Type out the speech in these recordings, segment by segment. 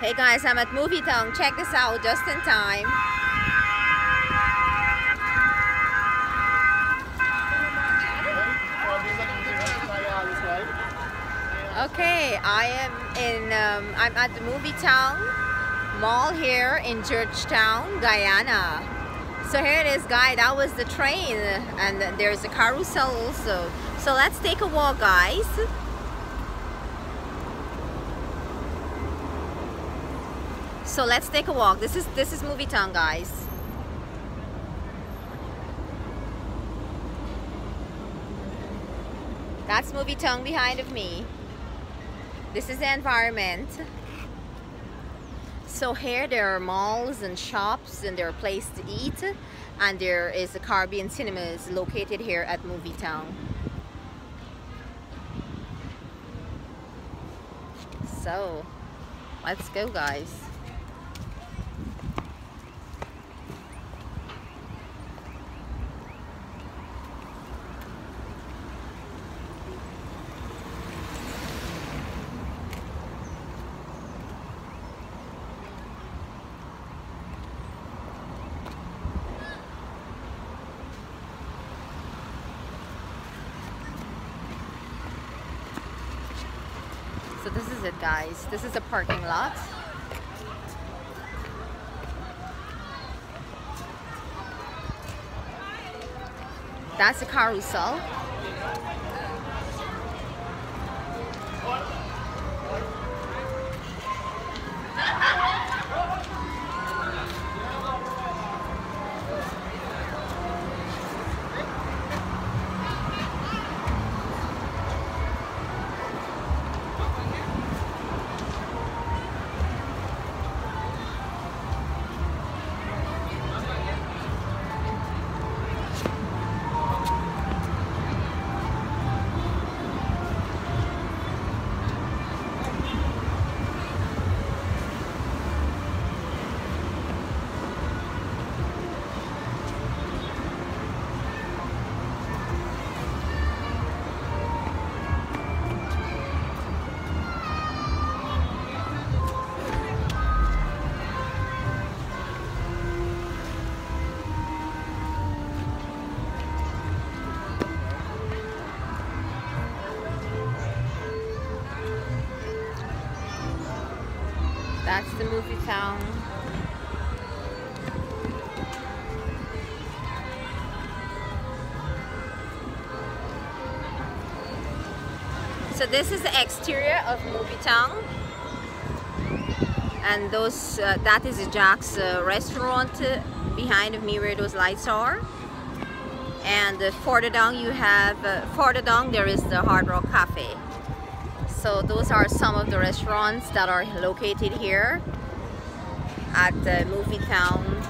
Hey guys, I'm at Movie Towne. Check this out just in time. Okay, I am in, um, I'm at the Movie Towne Mall here in Georgetown, Guyana. So here it is, guys. That was the train, and there's a carousel also. So let's take a walk, guys. So let's take a walk. This is this is Movie Towne, guys. That's Movie Towne behind of me. This is the environment. So here there are malls and shops and there are places to eat and there is a Caribbean Cinemas located here at Movie Towne. So let's go guys. So this is it guys. This is a parking lot. That's a carousel. That's the movie town. So this is the exterior of Movie Towne. And those, uh, that is Jack's uh, restaurant uh, behind of me where those lights are. And uh, further down you have, uh, further down there is the Hard Rock Cafe. So those are some of the restaurants that are located here at the Movie Towne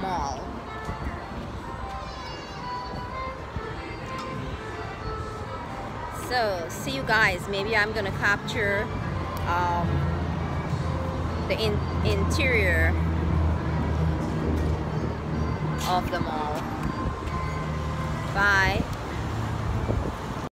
Mall. So see you guys. Maybe I'm gonna capture um, the in interior of the mall. Bye.